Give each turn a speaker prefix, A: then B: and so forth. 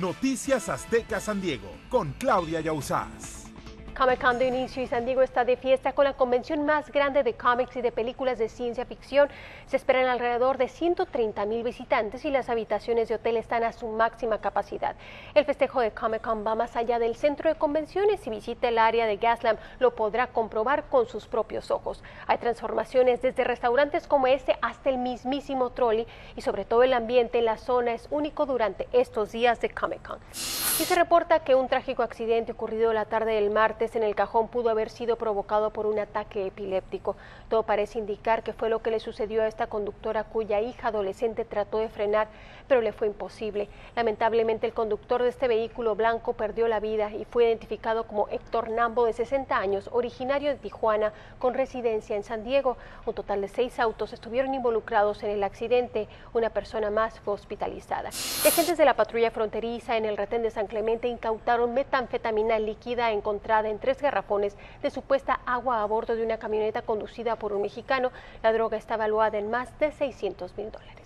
A: Noticias Azteca San Diego con Claudia Yauzás.
B: Comic Con de inicio y San Diego está de fiesta con la convención más grande de cómics y de películas de ciencia ficción. Se esperan alrededor de 130 mil visitantes y las habitaciones de hotel están a su máxima capacidad. El festejo de Comic Con va más allá del centro de convenciones. Si visita el área de Gaslam, lo podrá comprobar con sus propios ojos. Hay transformaciones desde restaurantes como este hasta el mismísimo trolley y sobre todo el ambiente en la zona es único durante estos días de Comic Con. Y se reporta que un trágico accidente ocurrido la tarde del martes en el cajón pudo haber sido provocado por un ataque epiléptico. Todo parece indicar que fue lo que le sucedió a esta conductora cuya hija adolescente trató de frenar, pero le fue imposible. Lamentablemente el conductor de este vehículo blanco perdió la vida y fue identificado como Héctor Nambo de 60 años, originario de Tijuana, con residencia en San Diego. Un total de seis autos estuvieron involucrados en el accidente. Una persona más fue hospitalizada. agentes de la patrulla fronteriza en el retén de San Clemente incautaron metanfetamina líquida encontrada en tres garrafones de supuesta agua a bordo de una camioneta conducida por un mexicano. La droga está evaluada en más de 600 mil dólares.